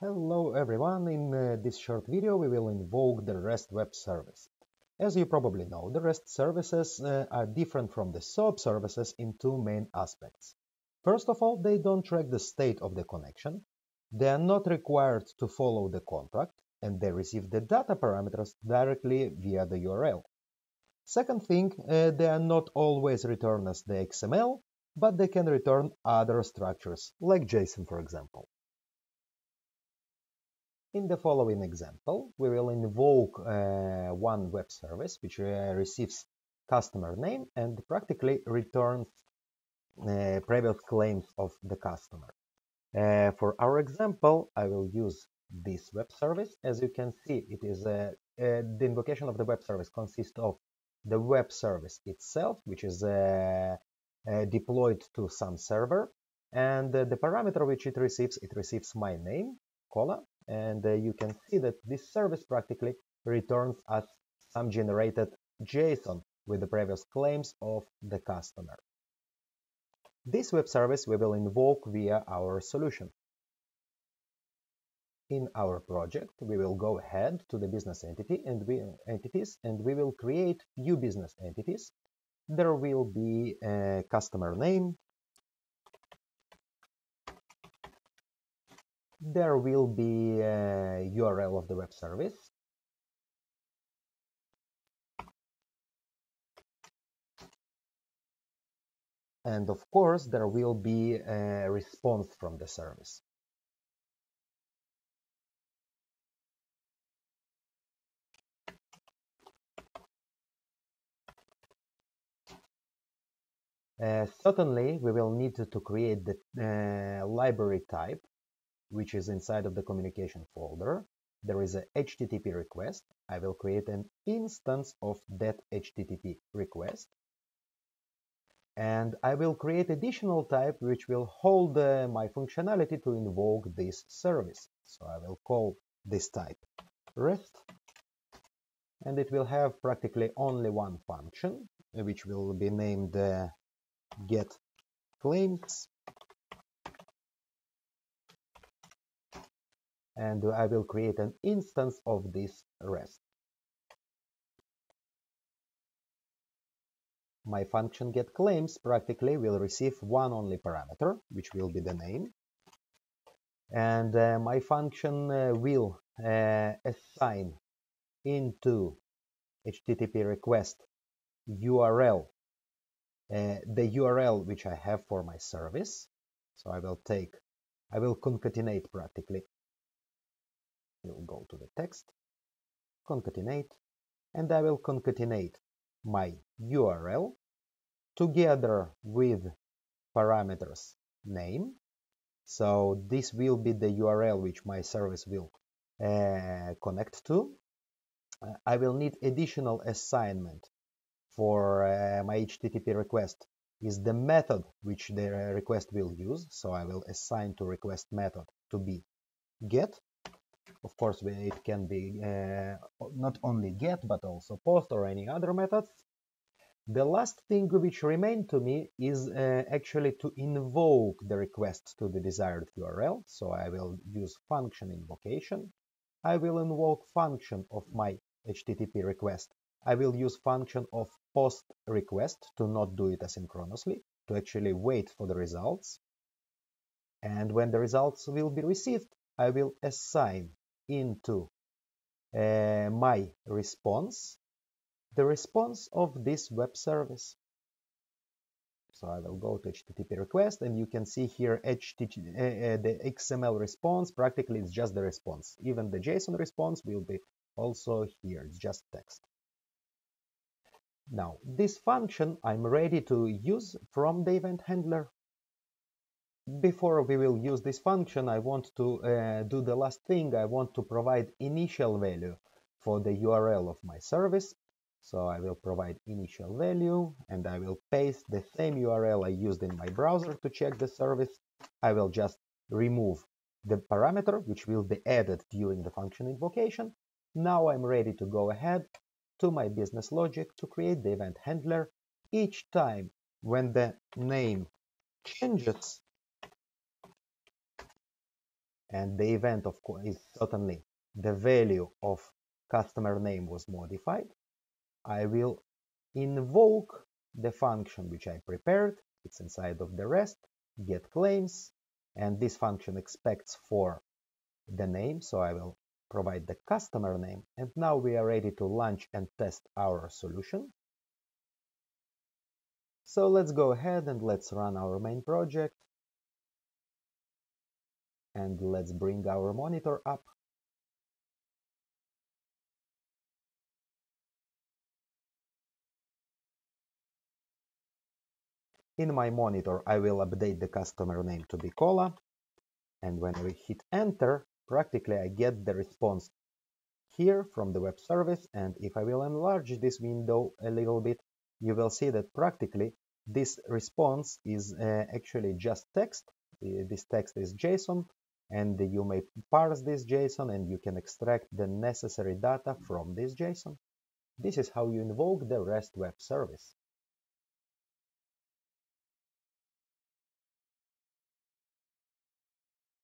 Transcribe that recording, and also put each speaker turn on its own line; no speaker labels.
Hello everyone, in uh, this short video we will invoke the REST web service. As you probably know, the REST services uh, are different from the SOAP services in two main aspects. First of all, they don't track the state of the connection, they are not required to follow the contract, and they receive the data parameters directly via the URL. Second thing, uh, they are not always returned as the XML, but they can return other structures, like JSON for example. In the following example, we will invoke uh, one web service which uh, receives customer name and practically returns uh, previous claims of the customer. Uh, for our example, I will use this web service. As you can see, it is uh, uh, the invocation of the web service consists of the web service itself, which is deployed to some server, and the parameter which it receives, it receives my name, Kola, and uh, you can see that this service practically returns us some generated JSON with the previous claims of the customer. This web service we will invoke via our solution. In our project, we will go ahead to the business entity and we, entities and we will create new business entities. There will be a customer name, there will be a URL of the web service. And of course, there will be a response from the service. Uh, certainly, we will need to, to create the uh, library type which is inside of the communication folder. There is a HTTP request. I will create an instance of that HTTP request. And I will create additional type which will hold uh, my functionality to invoke this service. So I will call this type REST. And it will have practically only one function, which will be named uh, get claims and I will create an instance of this REST. My function getClaims practically will receive one only parameter, which will be the name. And uh, my function uh, will uh, assign into HTTP request URL uh, the URL which I have for my service. So I will take, I will concatenate practically We'll go to the text, concatenate, and I will concatenate my URL together with parameters name. So this will be the URL which my service will uh, connect to. Uh, I will need additional assignment for uh, my HTTP request is the method which the request will use. So I will assign to request method to be get of course, it can be uh, not only get, but also post or any other methods. The last thing which remained to me is uh, actually to invoke the request to the desired URL. So I will use function invocation. I will invoke function of my HTTP request. I will use function of post request to not do it asynchronously, to actually wait for the results. And when the results will be received, I will assign into uh, my response the response of this web service. So I will go to HTTP request and you can see here uh, the XML response, practically it's just the response. Even the JSON response will be also here, it's just text. Now, this function I'm ready to use from the event handler before we will use this function, I want to uh, do the last thing. I want to provide initial value for the URL of my service. So I will provide initial value and I will paste the same URL I used in my browser to check the service. I will just remove the parameter which will be added during the function invocation. Now I'm ready to go ahead to my business logic to create the event handler. Each time when the name changes, and the event of course is certainly the value of customer name was modified, I will invoke the function which I prepared. It's inside of the REST, get claims, and this function expects for the name, so I will provide the customer name. And now we are ready to launch and test our solution. So let's go ahead and let's run our main project. And let's bring our monitor up. In my monitor, I will update the customer name to be Cola. And when we hit enter, practically I get the response here from the web service. And if I will enlarge this window a little bit, you will see that practically this response is uh, actually just text. This text is JSON and you may parse this JSON and you can extract the necessary data from this JSON. This is how you invoke the REST web service.